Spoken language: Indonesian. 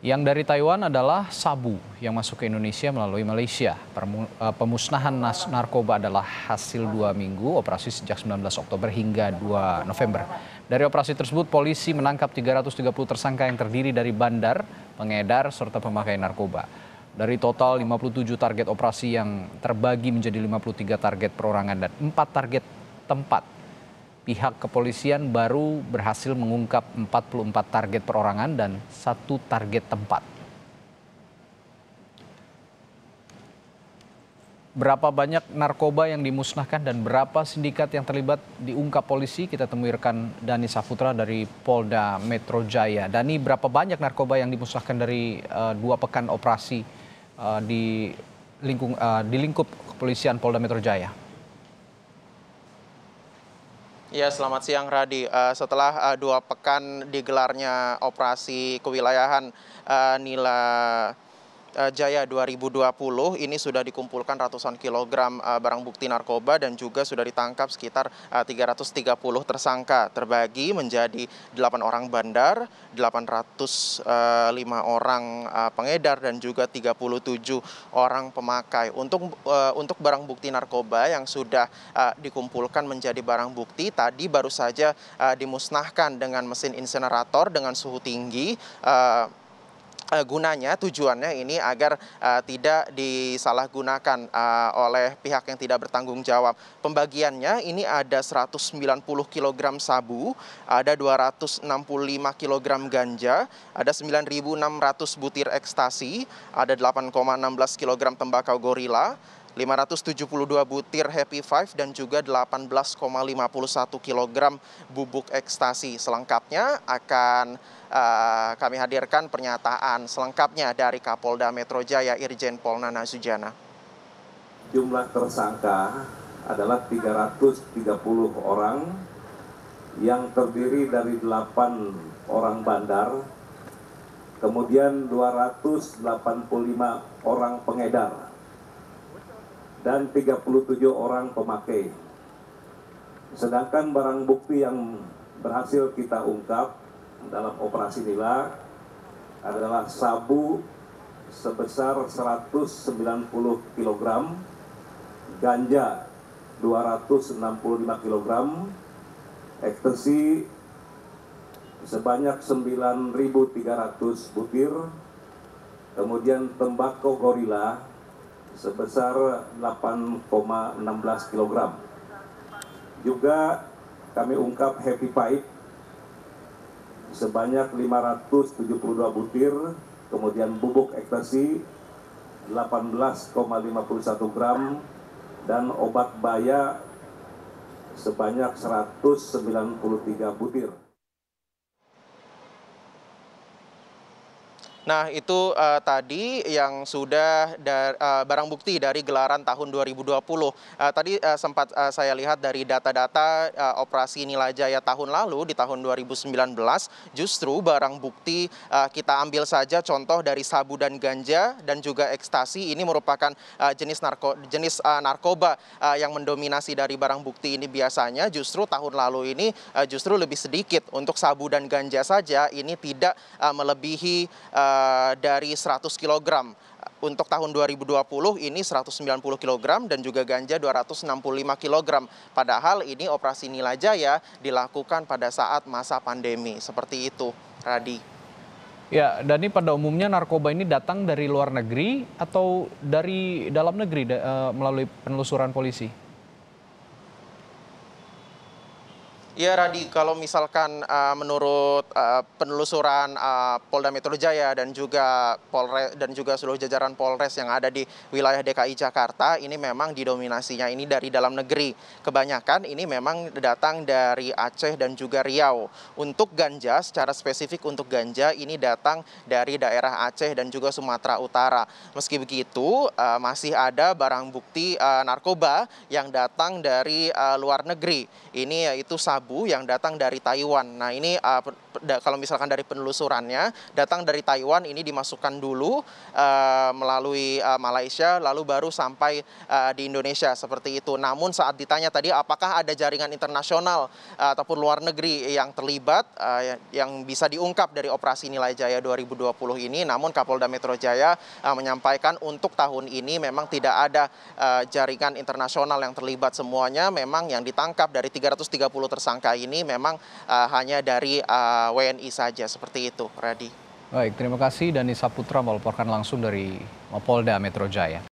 Yang dari Taiwan adalah sabu yang masuk ke Indonesia melalui Malaysia. Eh, pemusnahan narkoba adalah hasil dua minggu operasi sejak 19 Oktober hingga 2 November. Dari operasi tersebut, polisi menangkap 330 tersangka yang terdiri dari bandar, pengedar, serta pemakai narkoba. Dari total 57 target operasi yang terbagi menjadi 53 target perorangan dan 4 target tempat pihak kepolisian baru berhasil mengungkap 44 target perorangan dan satu target tempat. Berapa banyak narkoba yang dimusnahkan dan berapa sindikat yang terlibat diungkap polisi? Kita temui rekan Dani Saputra dari Polda Metro Jaya. Dani, berapa banyak narkoba yang dimusnahkan dari uh, dua pekan operasi uh, di, lingkung, uh, di lingkup kepolisian Polda Metro Jaya? Ya, selamat siang Radi. Uh, setelah uh, dua pekan digelarnya operasi kewilayahan uh, Nila Jaya 2020 ini sudah dikumpulkan ratusan kilogram uh, barang bukti narkoba dan juga sudah ditangkap sekitar uh, 330 tersangka terbagi menjadi 8 orang bandar, 805 orang pengedar dan juga 37 orang pemakai. Untuk untuk barang bukti narkoba yang sudah dikumpulkan menjadi barang bukti tadi baru saja dimusnahkan dengan mesin insenerator dengan suhu tinggi gunanya tujuannya ini agar uh, tidak disalahgunakan uh, oleh pihak yang tidak bertanggung jawab. Pembagiannya ini ada 190 kg sabu, ada 265 kg ganja, ada 9.600 butir ekstasi, ada 8,16 kg tembakau gorila, 572 butir Happy Five dan juga 18,51 kg bubuk ekstasi. Selengkapnya akan uh, kami hadirkan pernyataan selengkapnya dari Kapolda Metro Jaya Irjen Pol Nana Sujana. Jumlah tersangka adalah 330 orang yang terdiri dari 8 orang bandar, kemudian 285 orang pengedar, dan 37 orang pemakai. Sedangkan barang bukti yang berhasil kita ungkap dalam operasi nila adalah sabu sebesar 190 kg, ganja 265 kg, ekstasi sebanyak 9.300 butir, kemudian tembakau gorila sebesar 8,16 kg. Juga kami ungkap Happy Pipe sebanyak 572 butir, kemudian bubuk ekstasi 18,51 gram, dan obat baya sebanyak 193 butir. Nah, itu uh, tadi yang sudah uh, barang bukti dari gelaran tahun 2020. Uh, eh, tadi uh, sempat uh, saya lihat dari data-data uh, operasi Nilajaya tahun lalu di tahun 2019, justru barang bukti uh, kita ambil saja contoh dari sabu dan ganja dan juga ekstasi. Ini merupakan uh, jenis narko jenis uh, narkoba uh, yang mendominasi dari barang bukti ini biasanya. Justru tahun lalu ini uh, justru lebih sedikit. Untuk sabu dan ganja saja ini tidak uh, melebihi uh, dari 100 kg. Untuk tahun 2020 ini 190 kg dan juga ganja 265 kg. Padahal ini operasi Nila Jaya dilakukan pada saat masa pandemi. Seperti itu, Radi. Ya, Dani pada umumnya narkoba ini datang dari luar negeri atau dari dalam negeri uh, melalui penelusuran polisi? Ya Radi, kalau misalkan uh, menurut uh, penelusuran uh, Polda Metro Jaya dan juga Polres dan juga seluruh jajaran Polres yang ada di wilayah DKI Jakarta ini memang didominasinya ini dari dalam negeri. Kebanyakan ini memang datang dari Aceh dan juga Riau. Untuk ganja secara spesifik untuk ganja ini datang dari daerah Aceh dan juga Sumatera Utara. Meski begitu uh, masih ada barang bukti uh, narkoba yang datang dari uh, luar negeri. Ini yaitu sabu sabu yang datang dari Taiwan. Nah ini uh, kalau misalkan dari penelusurannya datang dari Taiwan ini dimasukkan dulu uh, melalui uh, Malaysia lalu baru sampai uh, di Indonesia seperti itu. Namun saat ditanya tadi apakah ada jaringan internasional uh, ataupun luar negeri yang terlibat uh, yang bisa diungkap dari operasi Nilai Jaya 2020 ini, namun Kapolda Metro Jaya uh, menyampaikan untuk tahun ini memang tidak ada uh, jaringan internasional yang terlibat semuanya. Memang yang ditangkap dari 330 tersangka ini memang uh, hanya dari uh, WNI saja seperti itu, Radi. Baik, terima kasih Dani Saputra melaporkan langsung dari Mapolda Metro Jaya.